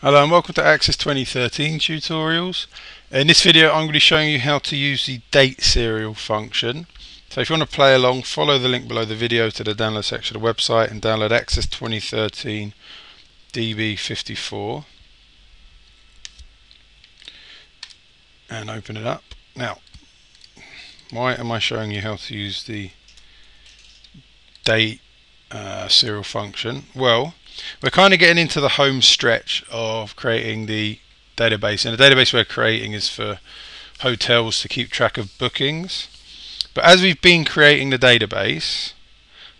Hello and welcome to Access 2013 tutorials. In this video I'm going to be showing you how to use the date serial function. So if you want to play along, follow the link below the video to the download section of the website and download Access 2013 DB54 and open it up. Now, why am I showing you how to use the date uh, serial function? Well, we're kind of getting into the home stretch of creating the database. And the database we're creating is for hotels to keep track of bookings. But as we've been creating the database,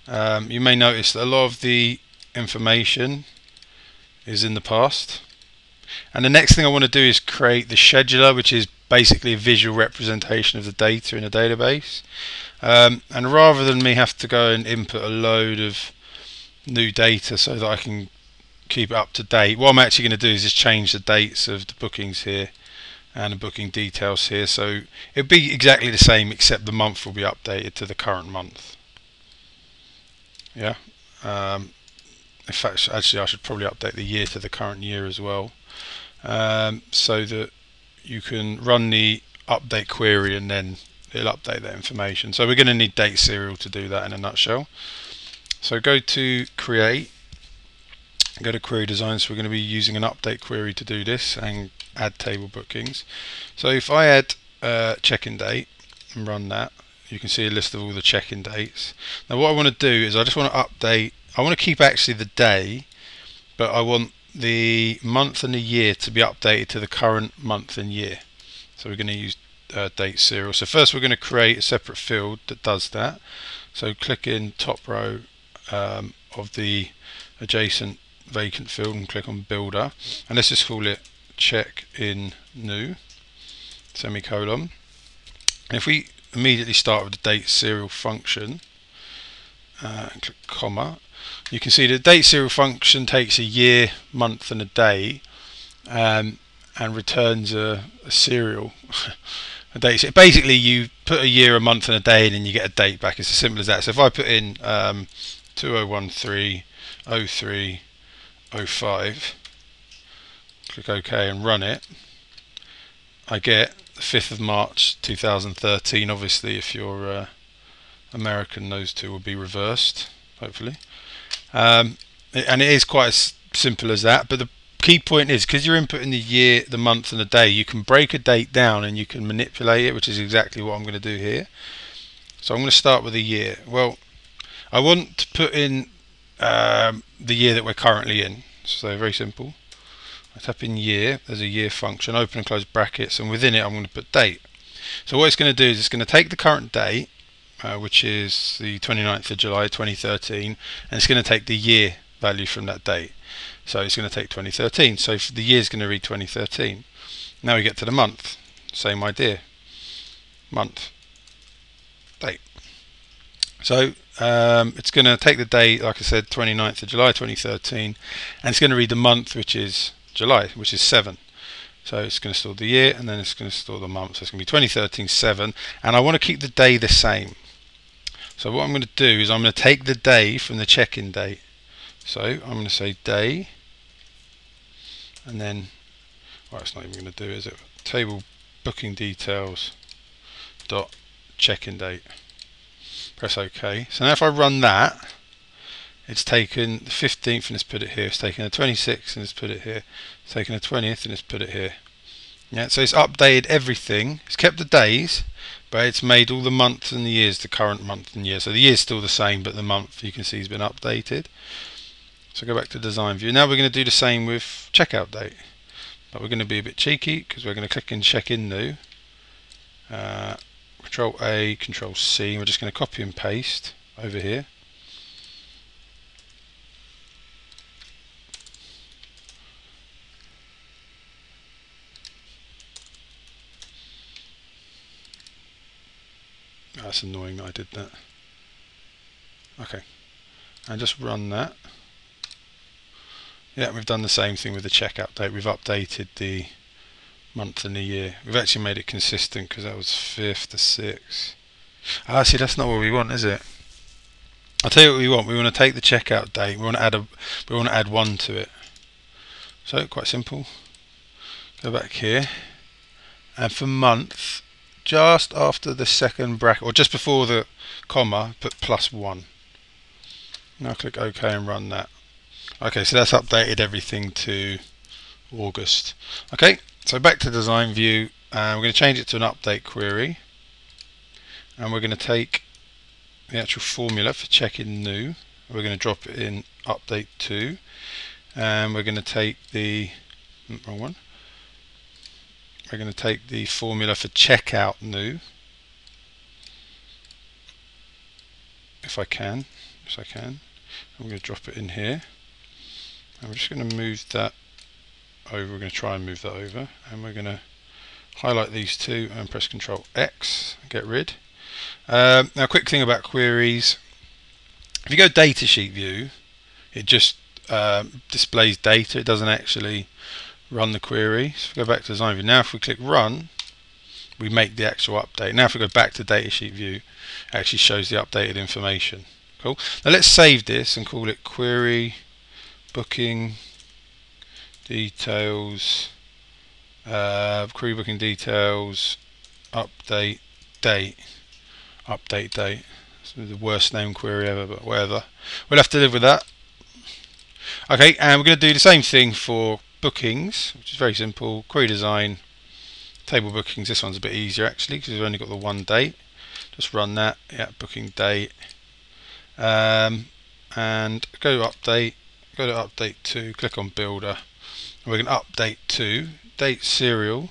um, you may notice that a lot of the information is in the past. And the next thing I want to do is create the scheduler, which is basically a visual representation of the data in a database. Um, and rather than me have to go and input a load of new data so that I can keep it up to date. What I'm actually going to do is just change the dates of the bookings here and the booking details here so it'll be exactly the same except the month will be updated to the current month. Yeah. Um, in fact, actually I should probably update the year to the current year as well um, so that you can run the update query and then it'll update that information. So we're going to need date serial to do that in a nutshell. So go to create, go to query design. So we're going to be using an update query to do this and add table bookings. So if I add uh, check-in date and run that, you can see a list of all the check-in dates. Now what I want to do is I just want to update, I want to keep actually the day, but I want the month and the year to be updated to the current month and year. So we're going to use uh, date serial. So first we're going to create a separate field that does that. So click in top row um, of the adjacent vacant field and click on builder. And let's just call it check in new semicolon. And if we immediately start with the date serial function uh, and click comma you can see the date serial function takes a year month and a day um, and returns a, a serial. A date so basically you put a year a month and a day in and you get a date back. It's as simple as that. So if I put in um, 2013 03 05 click OK and run it. I get the 5th of March 2013 obviously if you're uh, American those two will be reversed hopefully. Um, and it is quite as simple as that but the key point is because you're inputting the year the month and the day you can break a date down and you can manipulate it which is exactly what I'm going to do here. So I'm going to start with a year. Well I want to put in um, the year that we're currently in. So very simple. I type in year, there's a year function, open and close brackets, and within it I'm going to put date. So what it's going to do is it's going to take the current date, uh, which is the 29th of July 2013, and it's going to take the year value from that date. So it's going to take 2013. So the year is going to read 2013. Now we get to the month. Same idea. Month. Date. So um, it's going to take the date, like I said, 29th of July 2013, and it's going to read the month, which is July, which is 7. So it's going to store the year, and then it's going to store the month. So it's going to be 2013 7, and I want to keep the day the same. So what I'm going to do is I'm going to take the day from the check-in date. So I'm going to say day, and then, well, it's not even going to do, is it? Table booking details dot check-in date press OK. So now if I run that, it's taken the 15th and it's put it here. It's taken the 26th and it's put it here. It's taken the 20th and it's put it here. Yeah, so it's updated everything. It's kept the days, but it's made all the months and the years the current month and year. So the year's still the same, but the month you can see has been updated. So go back to design view. Now we're going to do the same with checkout date. But we're going to be a bit cheeky because we're going to click in check in new. Uh, Control A, Control C. We're just going to copy and paste over here. That's annoying that I did that. Okay, and just run that. Yeah, we've done the same thing with the check update. We've updated the month and the year. We've actually made it consistent because that was 5th to 6th. Ah, see, that's not what we want, is it? I'll tell you what we want. We want to take the checkout date. We want to add a. We want to add one to it. So quite simple. Go back here, and for month, just after the second bracket, or just before the comma, put plus one. Now click OK and run that. Okay, so that's updated everything to August. Okay, so back to design view, and we're going to change it to an update query, and we're going to take the actual formula for check in new. We're going to drop it in update 2 and we're going to take the mm, wrong one. We're going to take the formula for checkout new. If I can yes I can. I'm going to drop it in here. We're just going to move that over we're going to try and move that over and we're going to highlight these two and press Control X get rid um, now, quick thing about queries. If you go datasheet view, it just um, displays data. It doesn't actually run the query. So go back to design view, now if we click run, we make the actual update. Now if we go back to datasheet view, it actually shows the updated information. Cool. Now let's save this and call it query booking details uh, query booking details update date update date. The worst name query ever, but whatever. We'll have to live with that. Okay, and we're going to do the same thing for bookings, which is very simple. Query design, table bookings. This one's a bit easier actually because we've only got the one date. Just run that. Yeah, booking date. Um, and go to update. Go to update to. Click on builder. We're going to update to date serial.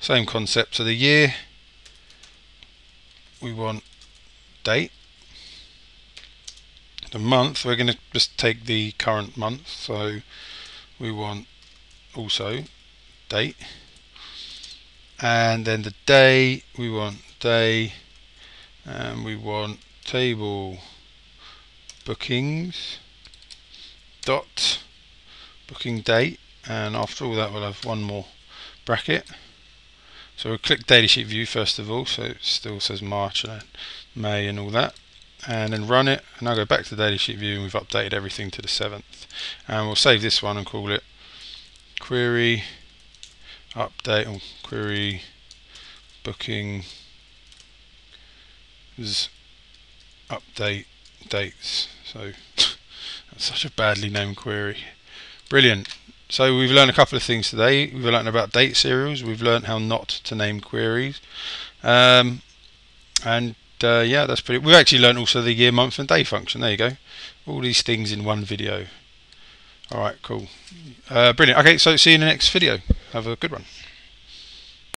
Same concept. So the year we want date. The month, we're going to just take the current month, so we want also date. And then the day, we want day, and we want table bookings dot booking date and after all that we'll have one more bracket so we'll click datasheet view first of all, so it still says March and May and all that. And then run it, and I'll go back to the datasheet view and we've updated everything to the 7th. And we'll save this one and call it query update or query booking update dates. So that's such a badly named query. Brilliant. So we've learned a couple of things today. We've learned about date serials. We've learned how not to name queries. Um, and uh, yeah, that's pretty. We've actually learned also the year, month, and day function. There you go. All these things in one video. All right, cool. Uh, brilliant. Okay, so see you in the next video. Have a good one.